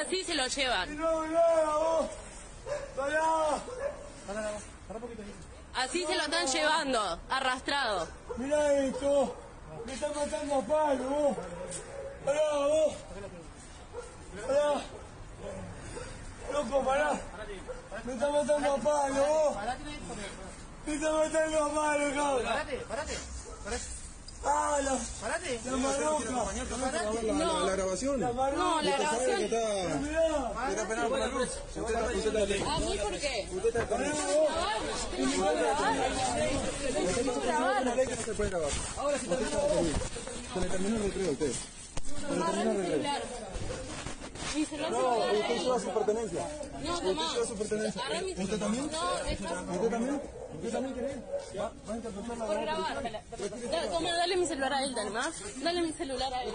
Así se lo llevan. No. Pará. Así se lo están llevando, arrastrado. Mirá esto. Me están matando a palo, vos. Pará, vos. Pará. Loco, pará. Me están matando a palo, vos. Me están matando a palo, cabrón. Parate, parate. Parate. La, Parate. No, La grabación. No, la grabación. penal luz. ¿A mí por qué? Usted está con se puede grabar. Ahora sí Se le terminó el recreo a usted. Se le terminó el recreo. No, usted lleva su pertenencia. No, Usted lleva su pertenencia. ¿Usted también? No, ¿Usted también? ¿Usted también quiere? ¿Va, a interpretar la por grabar. Dale, dale mi celular a él, Dalma. Dale mi celular a él.